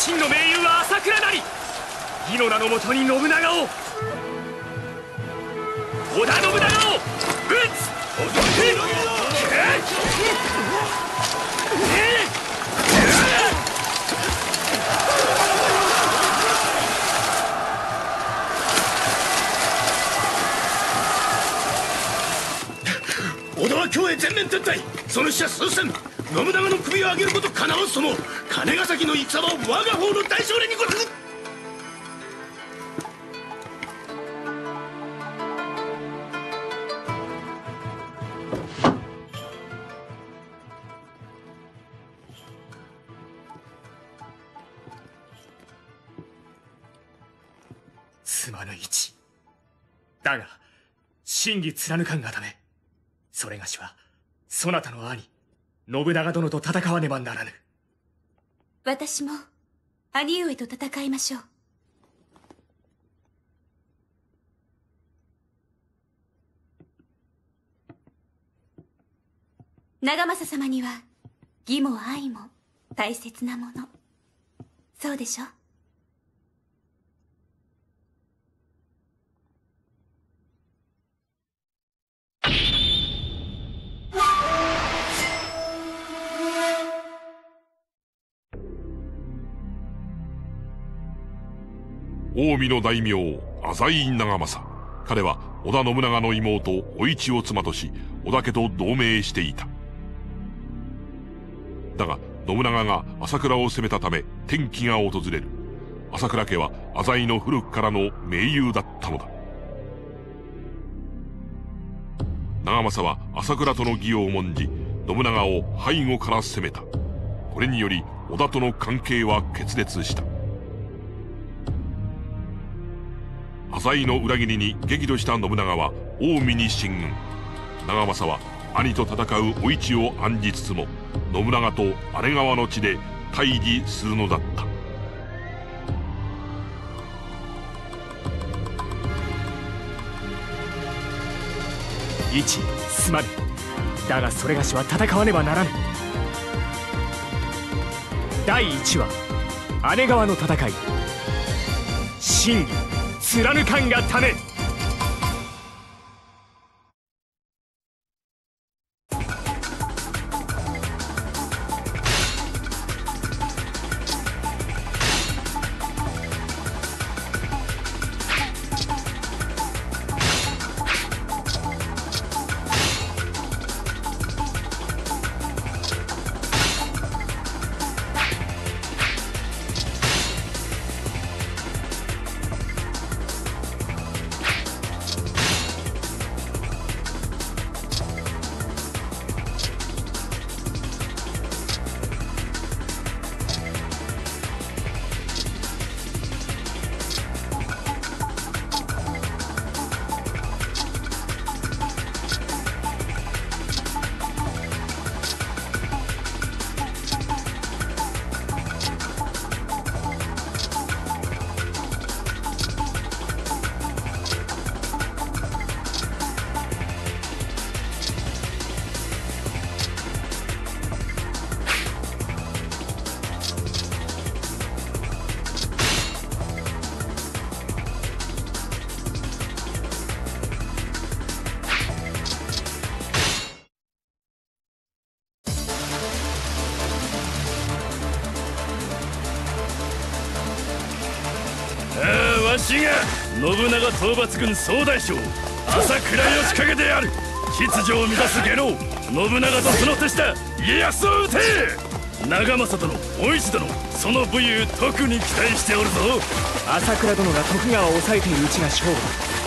真の盟友は朝倉なり義の名のもとに信長を。織田信長を。討つ織田は京へ全面撤退その死者数千信長の首を上げることかなわずとも金ヶ崎の戦は我が方の大将令にござるすまぬ一だが真偽貫かんがためそれがしはそなたの兄。信長殿と戦わねばならぬ。私も兄上と戦いましょう。長政様には義も愛も大切なもの。そうでしょ近江の大名浅井長政。彼は織田信長の妹お市を妻とし織田家と同盟していた。だが信長が朝倉を攻めたため転機が訪れる。朝倉家は浅井の古くからの盟友だったのだ。長政は朝倉との義を重んじ信長を背後から攻めた。これにより織田との関係は決裂した。浅井の裏切りに激怒した信長は近江に進軍。長政は兄と戦うお市を案じつつも信長と姉川の地で対峙するのだった。一すまぬだがそれがしは戦わねばならぬ。第一話姉川の戦い。真偽。貫かんがためわしが信長討伐軍総大将朝倉義景である。秩序を乱す下郎信長とその手下家康を討て。長政殿お市殿その武勇特に期待しておるぞ。朝倉殿が徳川を抑えているうちが勝負。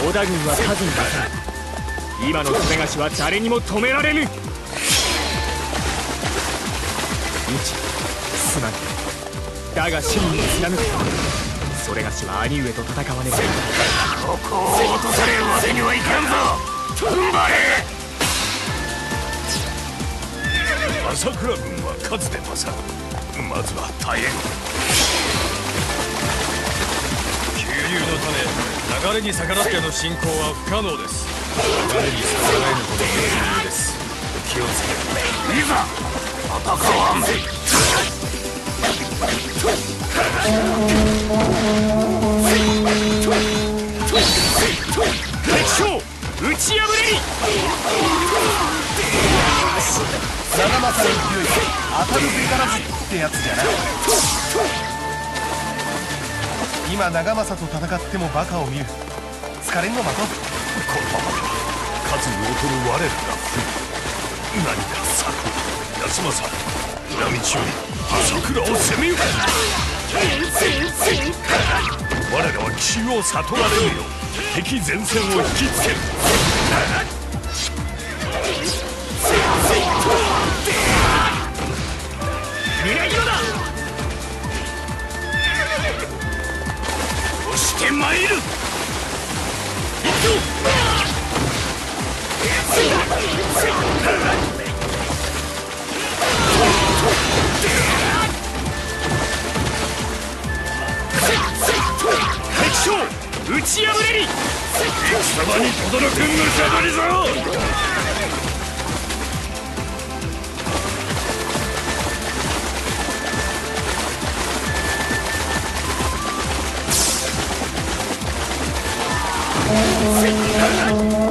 織田軍は数に勝る今の攻めがしは誰にも止められぬ。一すまぬだが真に貫く。それがしは兄上と戦わねば。ここを落とされるわけにはいかんぞ。踏ん張れ。朝倉軍は数で勝る。まずは耐えよ急流のため流れに逆らっての進行は不可能です。流れに逆らえぬことが理由です。気をつけいざ戦わん敵将打ち破れり長政の勢い当たるべからずってやつじゃな今長政と戦ってもバカを見る疲れんのまとこのままでは数に劣る我らが不利何かさ安政裏道より朝倉を攻めよ我らは奇襲を悟られぬよう敵前線を引きつける。裏切ろだ。押して参る。将打ち破れり貴様に轟くむしゃぶりぞせっ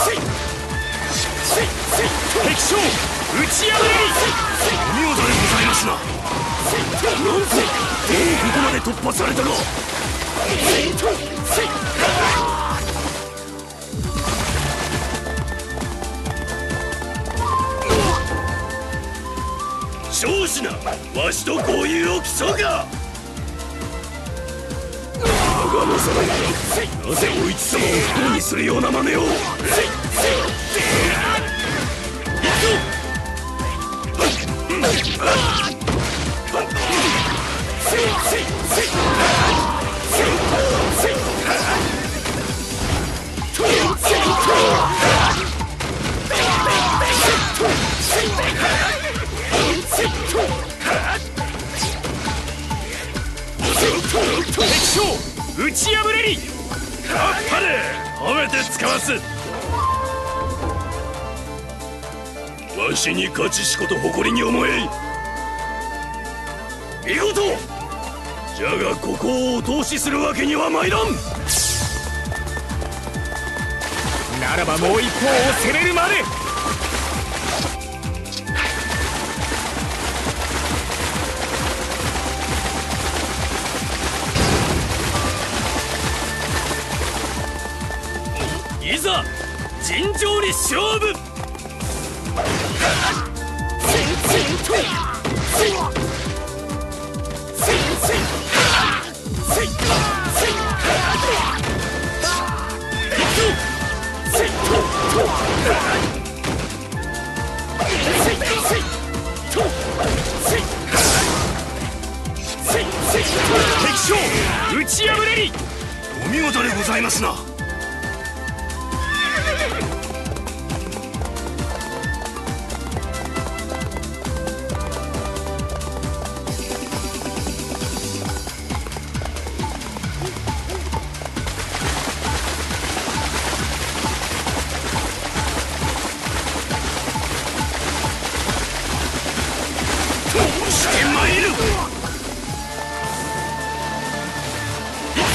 敵将打ち破れりお見事でございますな。なんとここまで突破されたか少子な。わしと豪遊を競うか長政がなぜお市様を不幸にするような真似を敵打ち破れりあっぱれ褒めて使わす。わしに勝ちしこと誇りに思え見事じゃがここをお通しするわけには参らん。ならばもう一方を攻めるまで。いざ尋常に勝負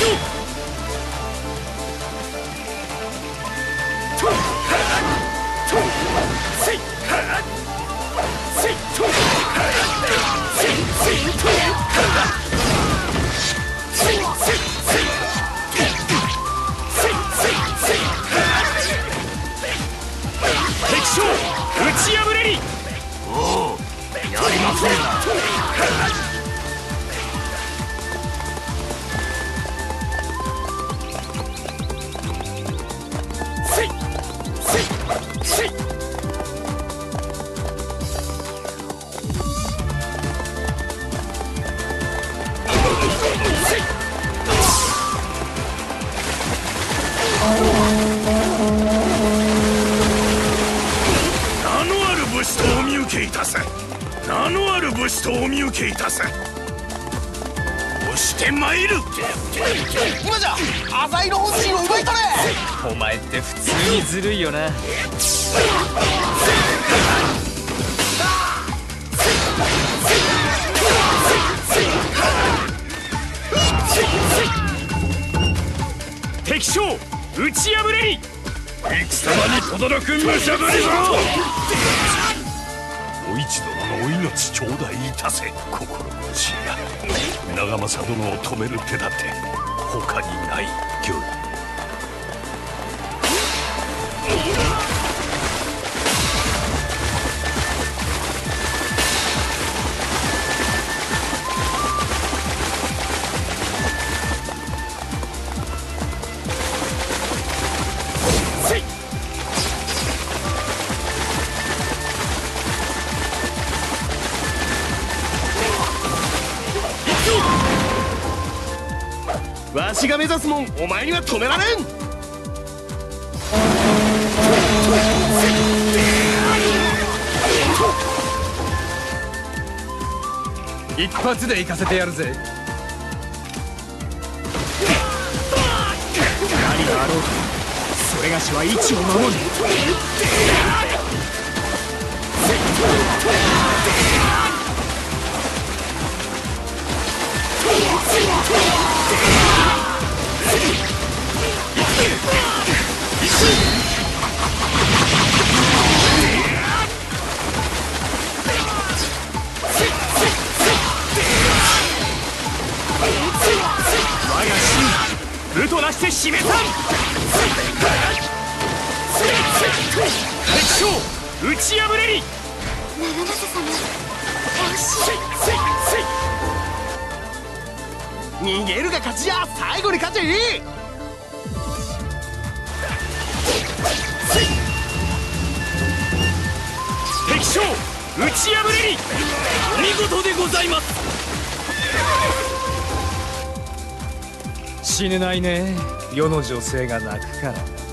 行す名のある武士とお見受けいたす押して参る。今じゃ浅井の本陣を奪い取れ。お前って普通にずるいよな。敵将打ち破れり戦様に轟く武者ぶりぞお命頂戴いたせ心持ちや長政殿を止める手立て他にない御意しが目指すもんお前には止められん。一発で行かせてやるぜ。何があろうとそれがしは位置を守る。死ねないね。世の女性が泣くから。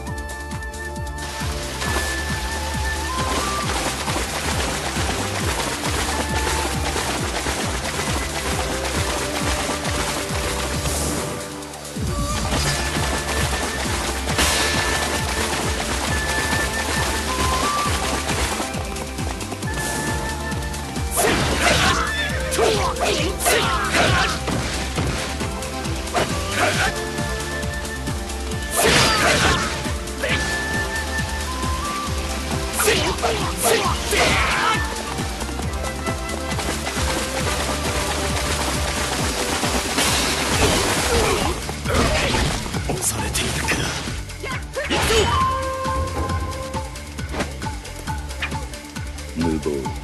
されているか行くぞ。無謀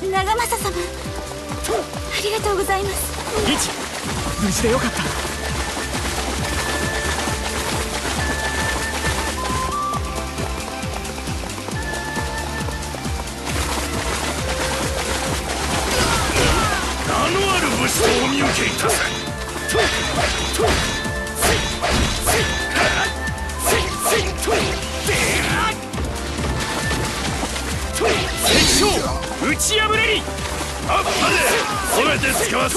長政様。ありがとうございます。一無事でよかった。名のある武士とお見受けいたせ。打ち破れり。あっぱれ。全て使わす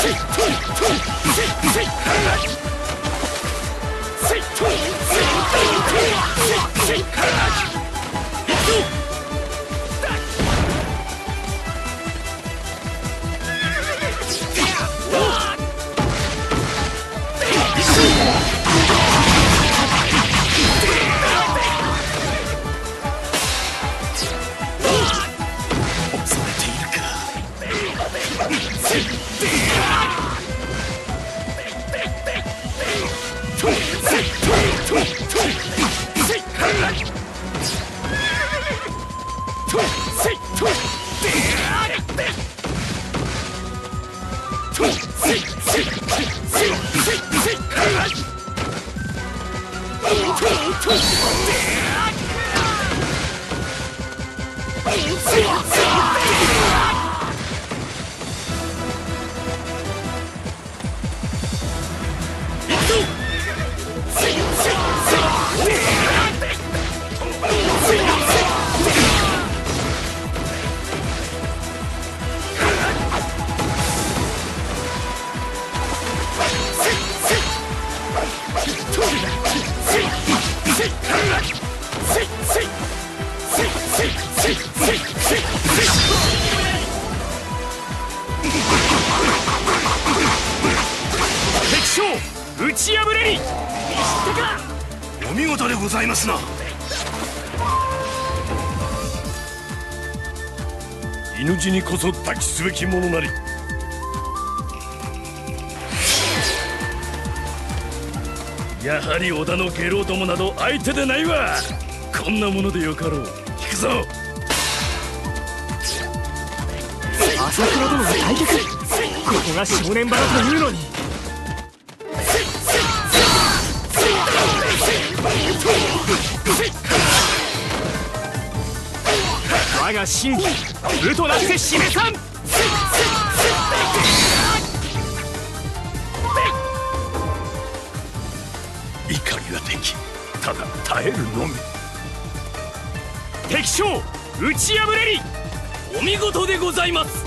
Sick! すべきものなり。やはり織田の下郎どもなど相手でないわ。こんなものでよかろう。引くぞ。朝倉殿が対決。ここが正念場だというのに。我が神器ウトラセシメさん。ただ耐えるのみ。敵将打ち破れり。お見事でございます。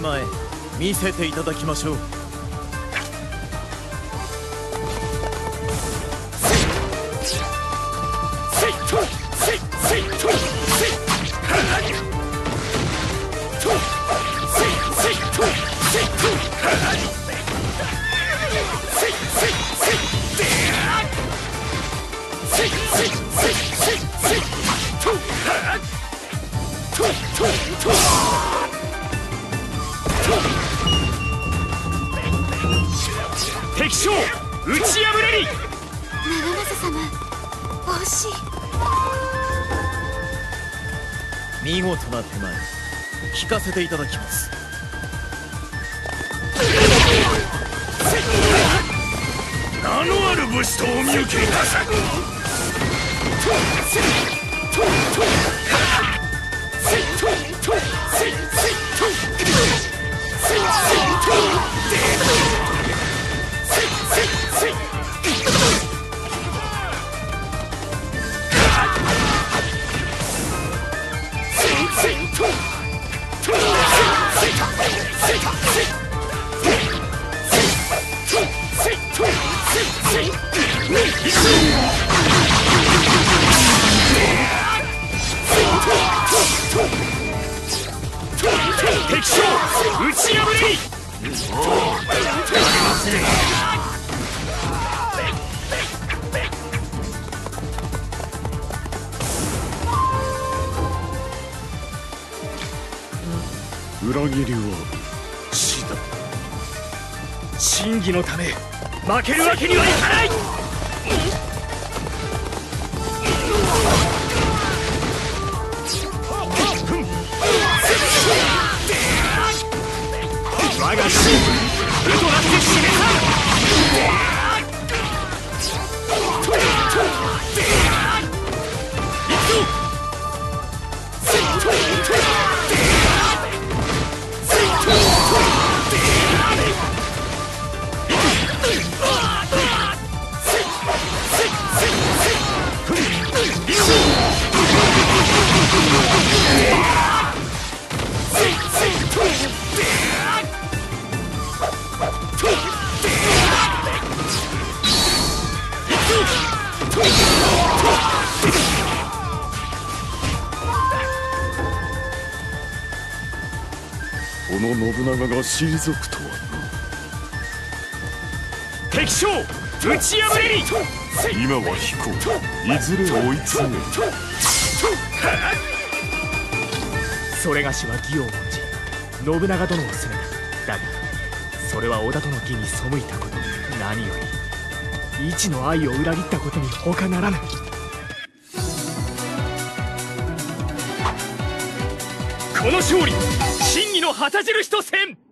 前見せていただきましょう。将打ち破れり長政様惜しい見事な手前聞かせていただきます。名のある武士とお見受けいたさ義のため負けるわけにはいかない！この信長が退く。とは敵将打ち破れり。今は引こういずれ追い詰める。それがしは義を重んじ信長殿を責めた。だがそれは織田との義に背いたこと。何より一の愛を裏切ったことに他ならぬこの勝利真偽の旗印とせん。